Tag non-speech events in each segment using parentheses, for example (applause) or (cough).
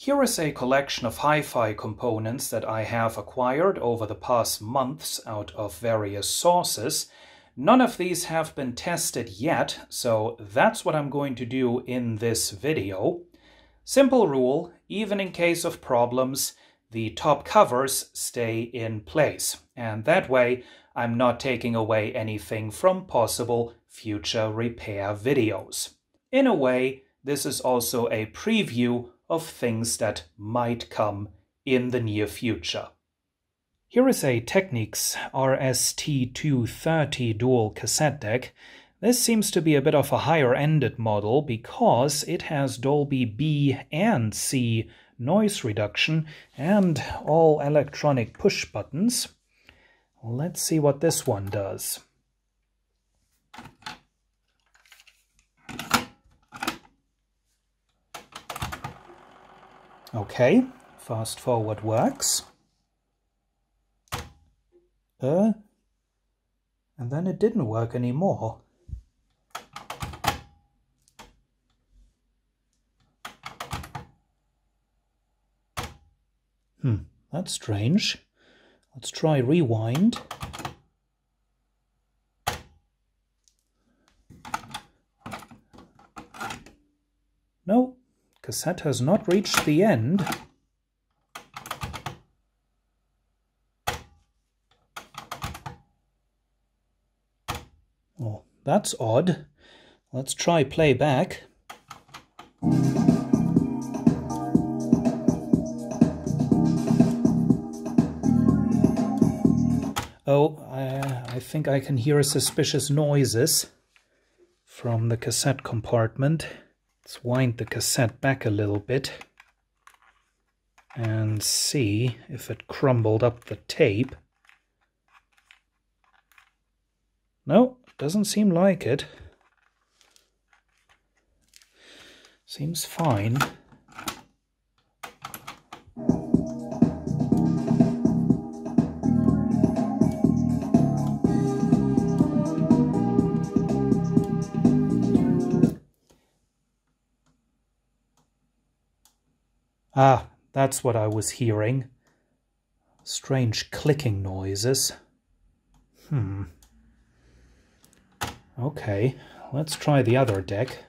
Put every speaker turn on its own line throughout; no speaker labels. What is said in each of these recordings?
Here is a collection of hi-fi components that I have acquired over the past months out of various sources. None of these have been tested yet, so that's what I'm going to do in this video. Simple rule, even in case of problems, the top covers stay in place, and that way I'm not taking away anything from possible future repair videos. In a way, this is also a preview of things that might come in the near future. Here is a Technics RST230 dual cassette deck. This seems to be a bit of a higher-ended model because it has Dolby B and C noise reduction and all electronic push buttons. Let's see what this one does. Okay, fast forward works. Uh, and then it didn't work anymore. Hmm, that's strange. Let's try rewind. No, cassette has not reached the end. Oh, that's odd. Let's try playback. Oh, I, I think I can hear suspicious noises from the cassette compartment. Let's wind the cassette back a little bit and see if it crumbled up the tape. No, doesn't seem like it. Seems fine. Ah, that's what I was hearing. Strange clicking noises. Hmm. Okay, let's try the other deck.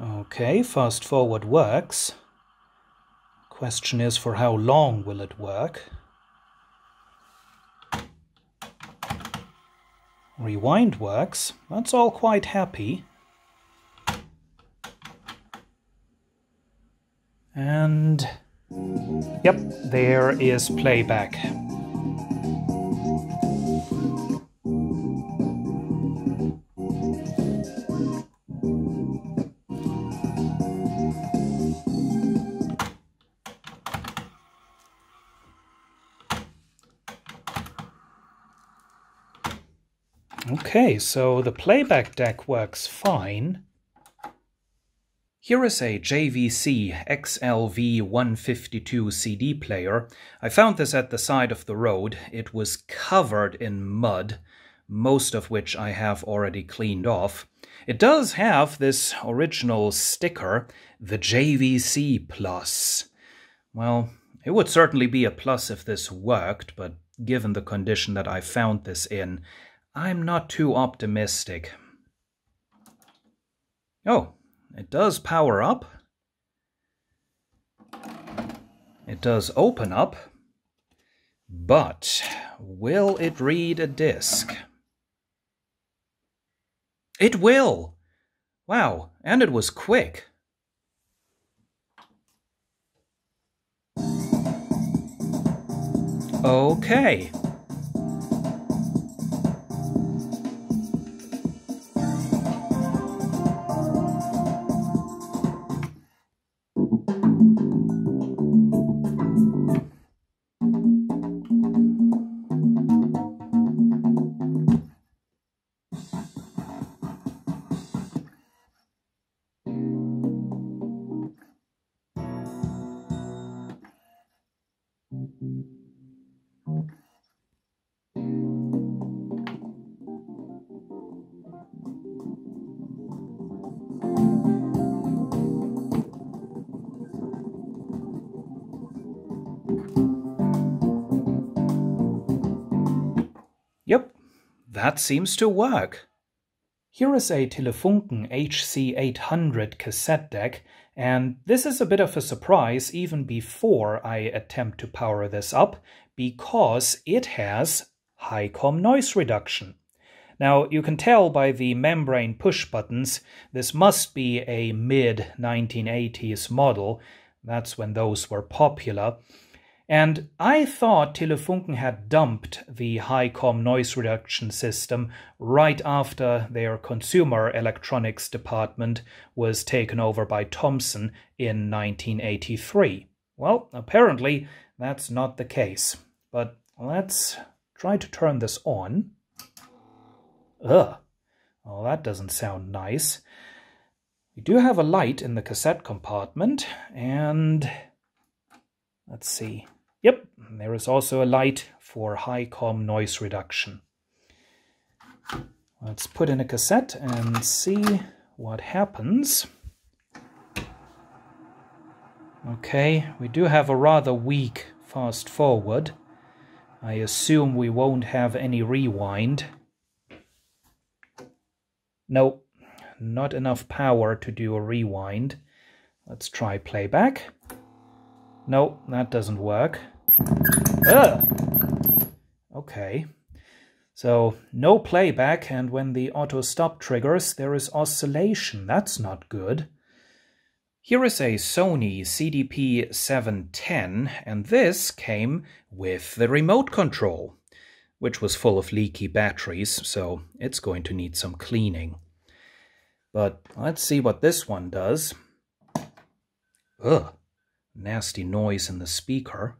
Okay, fast forward works. Question is for how long will it work? Rewind works. That's all quite happy. And yep, there is playback. Okay, so the playback deck works fine. Here is a JVC XLV152 CD player. I found this at the side of the road. It was covered in mud, most of which I have already cleaned off. It does have this original sticker, the JVC Plus. Well, it would certainly be a plus if this worked, but given the condition that I found this in, I'm not too optimistic. Oh, it does power up. It does open up. But will it read a disk? It will! Wow, and it was quick. Okay. That seems to work. Here is a Telefunken HC800 cassette deck, and this is a bit of a surprise even before I attempt to power this up, because it has HiCom noise reduction. Now, you can tell by the membrane push buttons, this must be a mid-1980s model. That's when those were popular. And I thought Telefunken had dumped the HiCom noise reduction system right after their consumer electronics department was taken over by Thomson in 1983. Well, apparently that's not the case. But let's try to turn this on. Ugh. Well, that doesn't sound nice. We do have a light in the cassette compartment, and let's see. Yep, there is also a light for HiCom noise reduction. Let's put in a cassette and see what happens. Okay, we do have a rather weak fast forward. I assume we won't have any rewind. Nope, not enough power to do a rewind. Let's try playback. No, that doesn't work. Ugh. Okay. So, no playback, and when the auto stop triggers, there is oscillation. That's not good. Here is a Sony CDP710, and this came with the remote control which was full of leaky batteries, so it's going to need some cleaning. But let's see what this one does. Ugh, nasty noise in the speaker.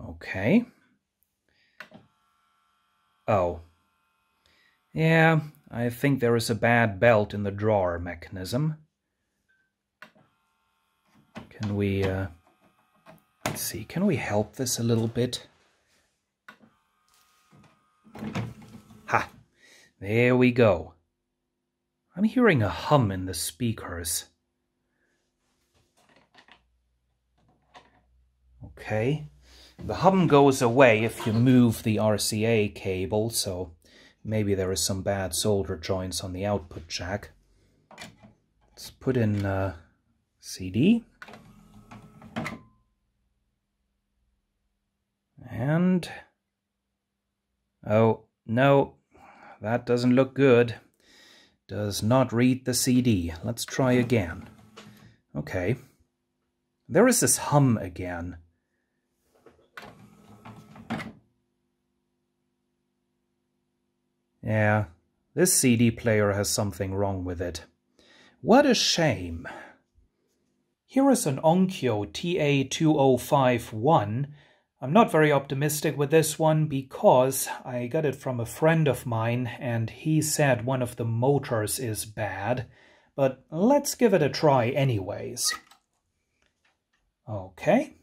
Okay. Oh. Yeah, I think there is a bad belt in the drawer mechanism. Can we, uh, let's see, can we help this a little bit? Ha! There we go. I'm hearing a hum in the speakers. Okay. The hum goes away if you move the RCA cable, so maybe there is some bad solder joints on the output jack. Let's put in uh, CD. And Oh, no, that doesn't look good. Does not read the CD. Let's try again. Okay. There is this hum again. Yeah, this CD player has something wrong with it. What a shame. Here is an Onkyo TA2051 I'm not very optimistic with this one because I got it from a friend of mine and he said one of the motors is bad, but let's give it a try anyways. Okay.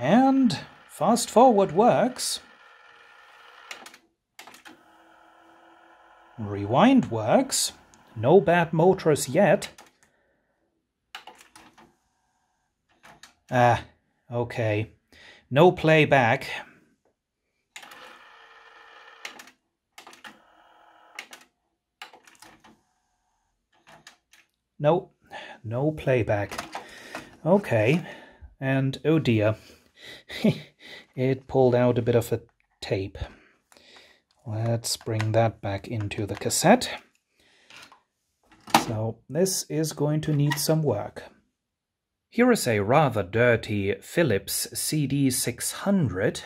And fast forward works. Rewind works. No bad motors yet. Ah, okay. No playback. No, no playback. Okay, and oh dear, (laughs) it pulled out a bit of a tape. Let's bring that back into the cassette. So this is going to need some work. Here is a rather dirty Philips CD600,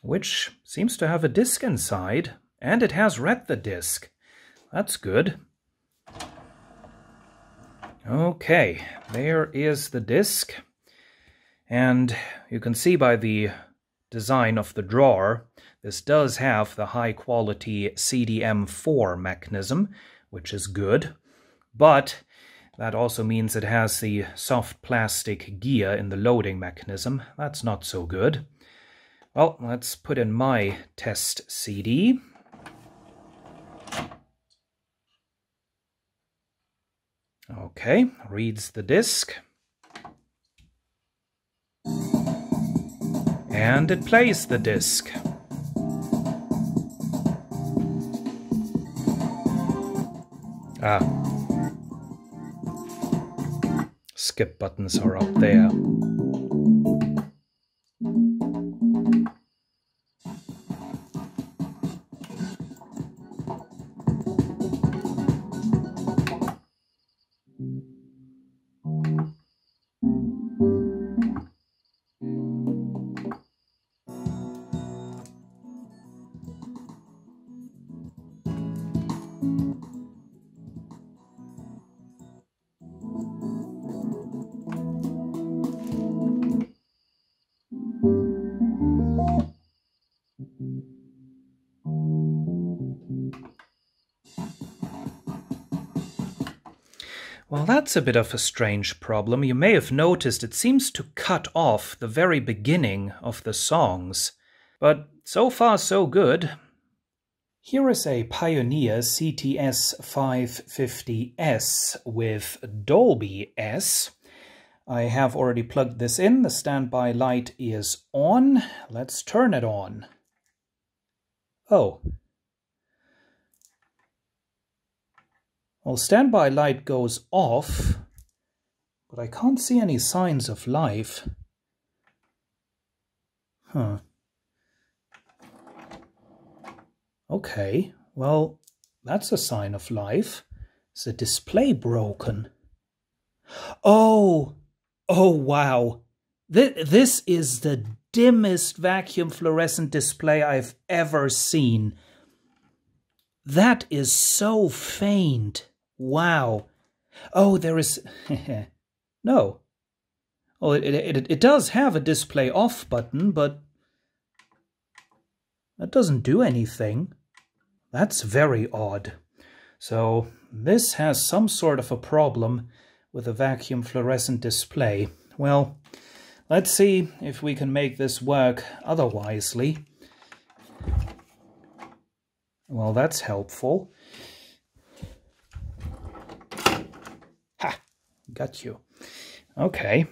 which seems to have a disc inside, and it has read the disc. That's good. Okay, there is the disc. And you can see by the design of the drawer this does have the high quality CDM4 mechanism, which is good, but that also means it has the soft plastic gear in the loading mechanism. That's not so good. Well, let's put in my test CD. Okay, reads the disk. And it plays the disk. Ah. Skip buttons are up there. Well, that's a bit of a strange problem. You may have noticed it seems to cut off the very beginning of the songs. But so far, so good. Here is a Pioneer CTS 550S with Dolby S. I have already plugged this in. The standby light is on. Let's turn it on. Oh, Well, standby light goes off, but I can't see any signs of life. Huh. Okay, well, that's a sign of life. Is the display broken? Oh, oh wow. Th this is the dimmest vacuum fluorescent display I've ever seen. That is so faint. Wow. Oh, there is... (laughs) no. Oh, it, it, it does have a display off button, but that doesn't do anything. That's very odd. So this has some sort of a problem with a vacuum fluorescent display. Well, let's see if we can make this work otherwisely. Well, that's helpful. Got you. Okay.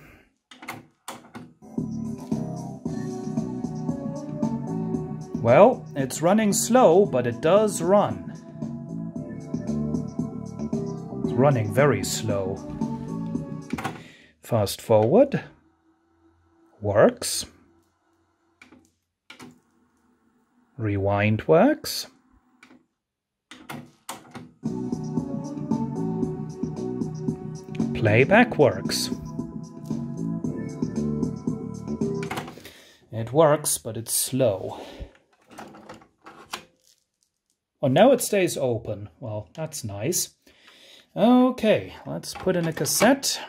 Well, it's running slow, but it does run. It's running very slow. Fast forward. Works. Rewind works. Playback works. It works, but it's slow. Oh, now it stays open. Well, that's nice. Okay, let's put in a cassette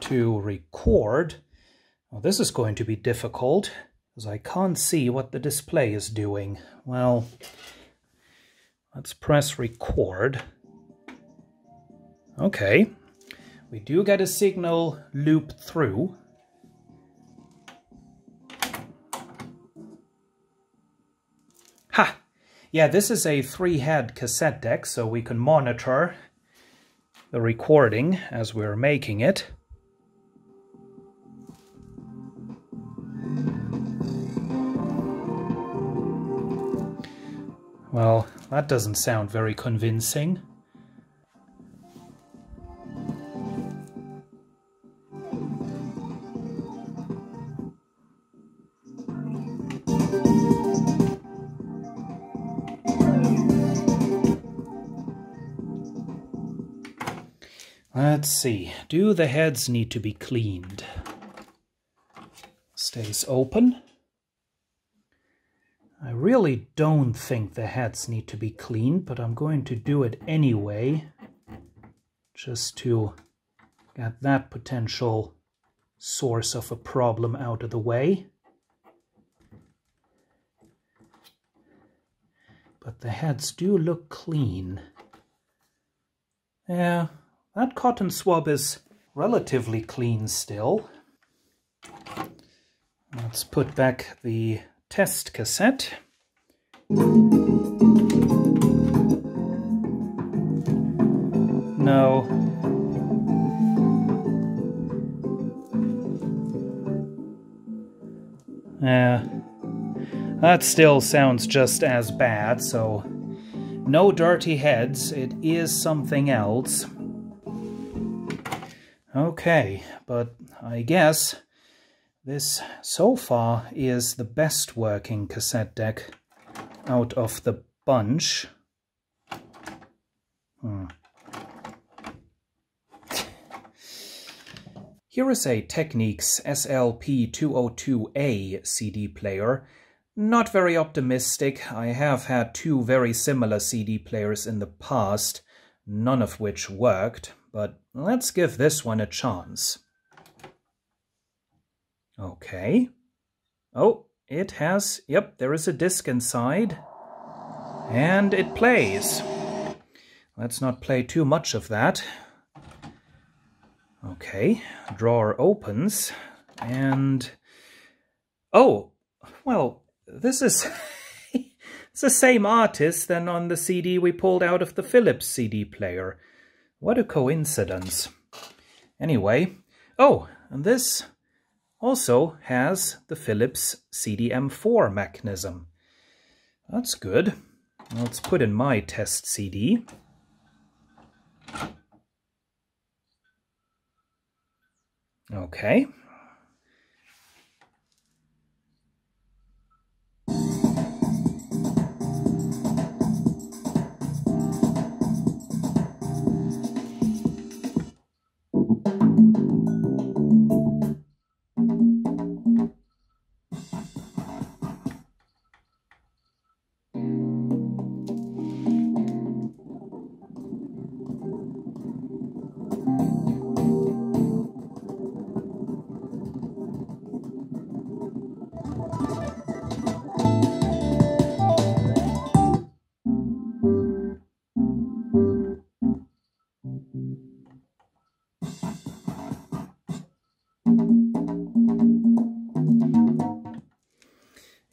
to record. Well, this is going to be difficult, because I can't see what the display is doing. Well, let's press record. Okay, we do get a signal loop through. Ha! Yeah, this is a three-head cassette deck, so we can monitor the recording as we're making it. Well, that doesn't sound very convincing. Let's see. Do the heads need to be cleaned? Stays open. I really don't think the heads need to be cleaned, but I'm going to do it anyway, just to get that potential source of a problem out of the way. But the heads do look clean. Yeah, that cotton swab is relatively clean still. Let's put back the test cassette. No. Yeah. That still sounds just as bad, so... No dirty heads, it is something else. Okay, but I guess this so far is the best working cassette deck out of the bunch. Hmm. Here is a Technics SLP202A CD player. Not very optimistic. I have had two very similar CD players in the past, none of which worked, but let's give this one a chance. Okay. Oh, it has, yep, there is a disc inside. And it plays. Let's not play too much of that. Okay, drawer opens, and... Oh, well, this is... (laughs) it's the same artist than on the CD we pulled out of the Philips CD player. What a coincidence. Anyway, oh, and this also has the Philips CDM4 mechanism. That's good. Let's put in my test CD. Okay.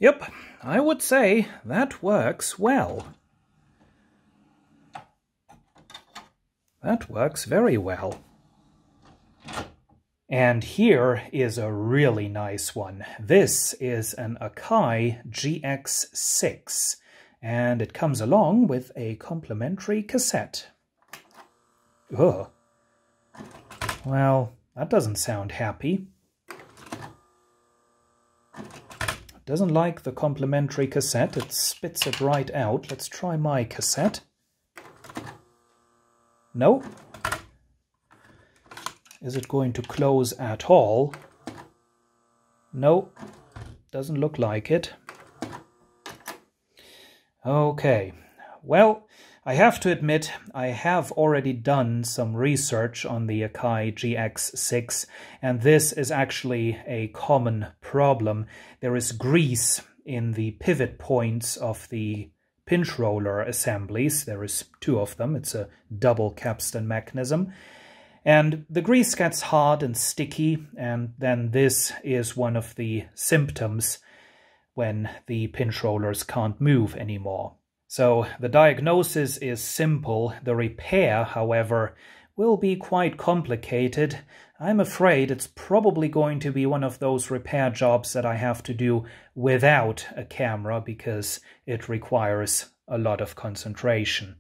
Yep, I would say that works well. That works very well. And here is a really nice one. This is an Akai GX6, and it comes along with a complimentary cassette. Ugh. Well, that doesn't sound happy. Doesn't like the complimentary cassette. It spits it right out. Let's try my cassette. No. Is it going to close at all? No. Doesn't look like it. Okay. Well, I have to admit, I have already done some research on the Akai GX6, and this is actually a common problem. There is grease in the pivot points of the pinch roller assemblies. There is two of them. It's a double capstan mechanism. And the grease gets hard and sticky, and then this is one of the symptoms when the pinch rollers can't move anymore. So the diagnosis is simple. The repair, however, will be quite complicated. I'm afraid it's probably going to be one of those repair jobs that I have to do without a camera because it requires a lot of concentration.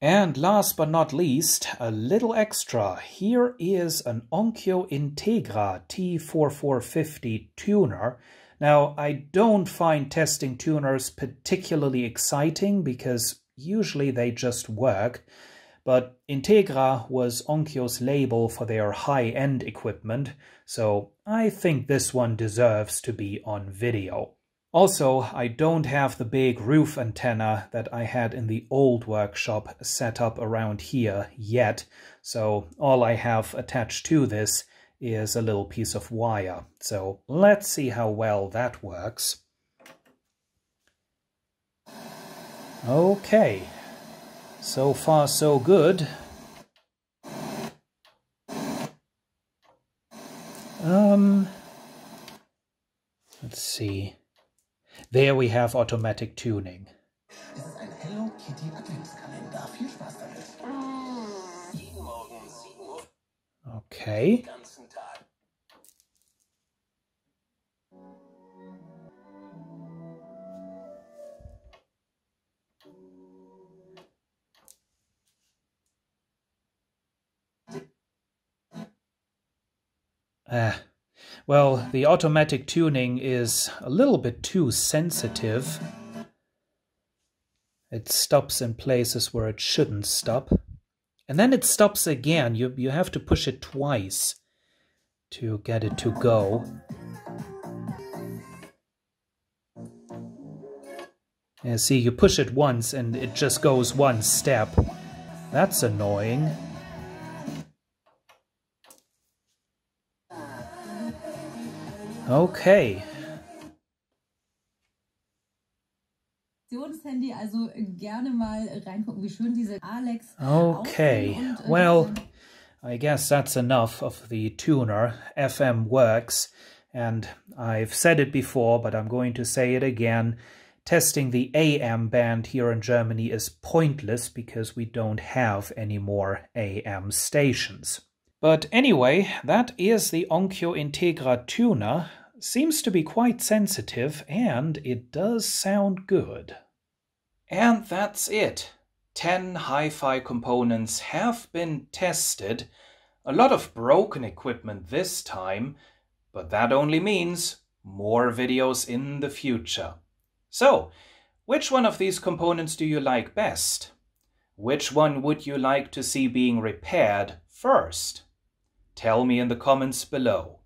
And last but not least, a little extra. Here is an Onkyo Integra T4450 tuner now, I don't find testing tuners particularly exciting because usually they just work, but Integra was Onkyo's label for their high-end equipment, so I think this one deserves to be on video. Also, I don't have the big roof antenna that I had in the old workshop set up around here yet, so all I have attached to this is a little piece of wire. So let's see how well that works. Okay, so far so good. Um, let's see. There we have automatic tuning. Okay. Uh, well, the automatic tuning is a little bit too sensitive. It stops in places where it shouldn't stop. And then it stops again. You, you have to push it twice to get it to go. Yeah, see, you push it once and it just goes one step. That's annoying. Okay.
Handy, also gerne mal reingucken, wie schön diese Alex.
Okay, und, äh, well, I guess that's enough of the tuner. FM works, and I've said it before, but I'm going to say it again. Testing the AM band here in Germany is pointless because we don't have any more AM stations. But anyway, that is the Onkyo Integra tuner. Seems to be quite sensitive and it does sound good. And that's it. 10 hi-fi components have been tested. A lot of broken equipment this time, but that only means more videos in the future. So, which one of these components do you like best? Which one would you like to see being repaired first? Tell me in the comments below.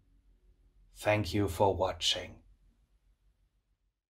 Thank you for watching.